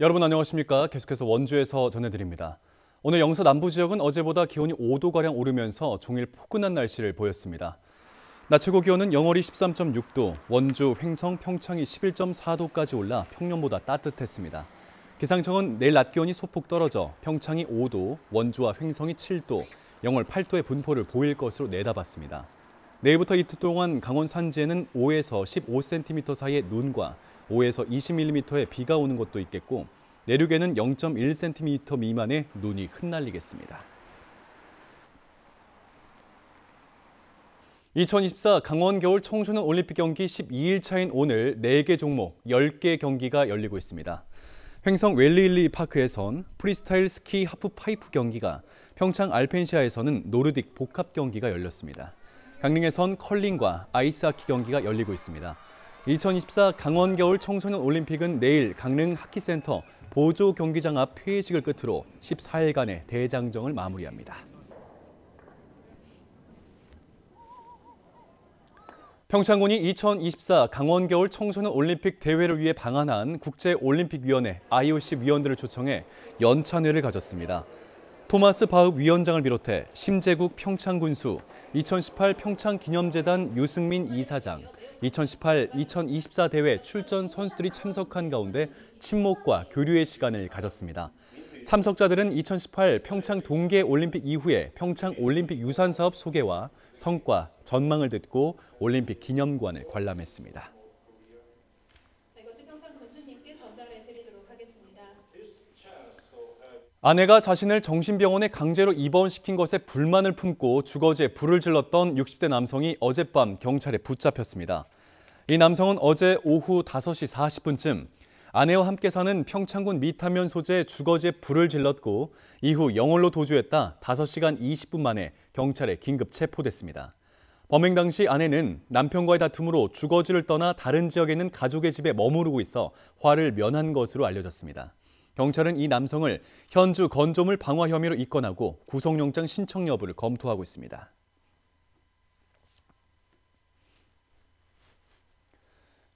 여러분 안녕하십니까? 계속해서 원주에서 전해드립니다. 오늘 영서 남부 지역은 어제보다 기온이 5도가량 오르면서 종일 포근한 날씨를 보였습니다. 낮 최고 기온은 영월이 13.6도, 원주, 횡성, 평창이 11.4도까지 올라 평년보다 따뜻했습니다. 기상청은 내일 낮 기온이 소폭 떨어져 평창이 5도, 원주와 횡성이 7도, 영월 8도의 분포를 보일 것으로 내다봤습니다. 내일부터 이틀 동안 강원 산지에는 5에서 15cm 사이의 눈과 5에서 20mm의 비가 오는 곳도 있겠고 내륙에는 0.1cm 미만의 눈이 흩날리겠습니다. 2024 강원 겨울 청소년 올림픽 경기 12일 차인 오늘 4개 종목 10개 경기가 열리고 있습니다. 횡성 웰리힐리 파크에선 프리스타일 스키 하프 파이프 경기가, 평창 알펜시아에서는 노르딕 복합 경기가 열렸습니다. 강릉에선 컬링과 아이스하키 경기가 열리고 있습니다. 2024 강원 겨울 청소년 올림픽은 내일 강릉 하키센터 보조 경기장 앞 회의식을 끝으로 14일간의 대장정을 마무리합니다. 평창군이 2024 강원 겨울 청소년 올림픽 대회를 위해 방한한 국제올림픽위원회 IOC 위원들을 초청해 연찬회를 가졌습니다. 토마스 바흐 위원장을 비롯해 심재국 평창군수, 2018 평창기념재단 유승민 이사장, 2018-2024 대회 출전 선수들이 참석한 가운데 친목과 교류의 시간을 가졌습니다. 참석자들은 2018 평창 동계 올림픽 이후에 평창 올림픽 유산 사업 소개와 성과, 전망을 듣고 올림픽 기념관을 관람했습니다. 아내가 자신을 정신병원에 강제로 입원시킨 것에 불만을 품고 주거지에 불을 질렀던 60대 남성이 어젯밤 경찰에 붙잡혔습니다. 이 남성은 어제 오후 5시 40분쯤 아내와 함께 사는 평창군 미타면 소재 주거지에 불을 질렀고 이후 영월로 도주했다 5시간 20분 만에 경찰에 긴급 체포됐습니다. 범행 당시 아내는 남편과의 다툼으로 주거지를 떠나 다른 지역에 있는 가족의 집에 머무르고 있어 화를 면한 것으로 알려졌습니다. 경찰은 이 남성을 현주 건조물 방화 혐의로 입건하고 구속영장 신청 여부를 검토하고 있습니다.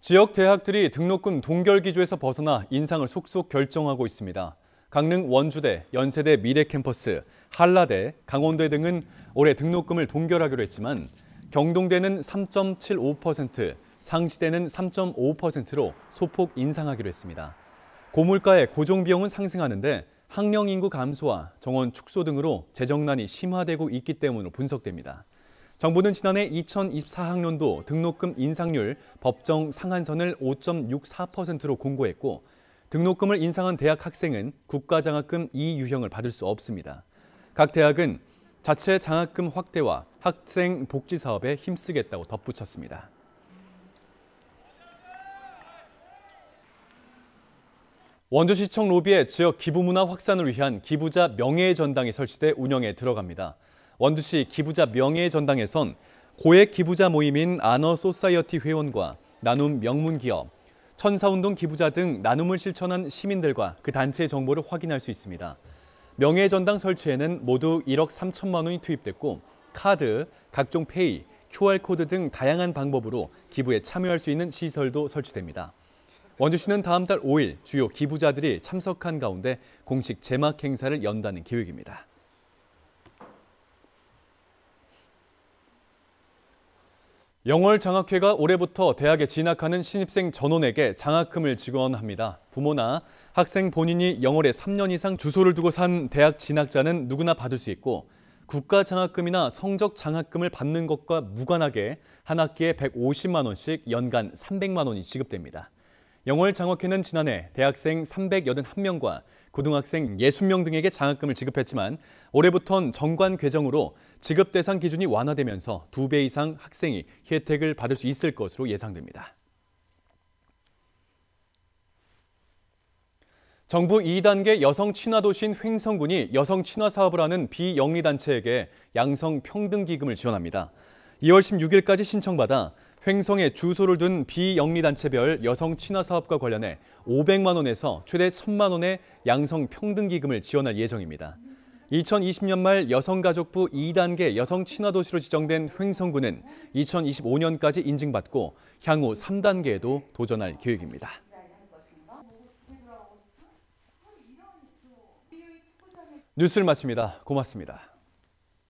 지역 대학들이 등록금 동결 기조에서 벗어나 인상을 속속 결정하고 있습니다. 강릉 원주대, 연세대 미래캠퍼스, 한라대, 강원대 등은 올해 등록금을 동결하기로 했지만 경동대는 3.75%, 상시대는 3.5%로 소폭 인상하기로 했습니다. 고물가의 고정비용은 상승하는데 학령 인구 감소와 정원 축소 등으로 재정난이 심화되고 있기 때문으로 분석됩니다. 정부는 지난해 2024학년도 등록금 인상률 법정 상한선을 5.64%로 공고했고 등록금을 인상한 대학 학생은 국가장학금 2유형을 받을 수 없습니다. 각 대학은 자체 장학금 확대와 학생 복지 사업에 힘쓰겠다고 덧붙였습니다. 원주시청 로비에 지역 기부 문화 확산을 위한 기부자 명예의 전당이 설치돼 운영에 들어갑니다. 원주시 기부자 명예의 전당에선 고액 기부자 모임인 아너 소사이어티 회원과 나눔 명문 기업, 천사운동 기부자 등 나눔을 실천한 시민들과 그 단체의 정보를 확인할 수 있습니다. 명예의 전당 설치에는 모두 1억 3천만 원이 투입됐고 카드, 각종 페이, QR코드 등 다양한 방법으로 기부에 참여할 수 있는 시설도 설치됩니다. 원주시는 다음 달 5일 주요 기부자들이 참석한 가운데 공식 제막 행사를 연다는 계획입니다. 영월 장학회가 올해부터 대학에 진학하는 신입생 전원에게 장학금을 지원합니다. 부모나 학생 본인이 영월에 3년 이상 주소를 두고 산 대학 진학자는 누구나 받을 수 있고 국가 장학금이나 성적 장학금을 받는 것과 무관하게 한 학기에 150만 원씩 연간 300만 원이 지급됩니다. 영월 장학회는 지난해 대학생 381명과 고등학생 60명 등에게 장학금을 지급했지만 올해부턴 정관 개정으로 지급 대상 기준이 완화되면서 2배 이상 학생이 혜택을 받을 수 있을 것으로 예상됩니다. 정부 2단계 여성 친화 도시인 횡성군이 여성 친화 사업을 하는 비영리 단체에게 양성 평등 기금을 지원합니다. 2월 16일까지 신청받아 횡성에 주소를 둔 비영리단체별 여성 친화 사업과 관련해 500만 원에서 최대 1000만 원의 양성 평등 기금을 지원할 예정입니다. 2020년 말 여성가족부 2단계 여성 친화 도시로 지정된 횡성구는 2025년까지 인증받고 향후 3단계에도 도전할 계획입니다. 뉴스를 마칩니다. 고맙습니다.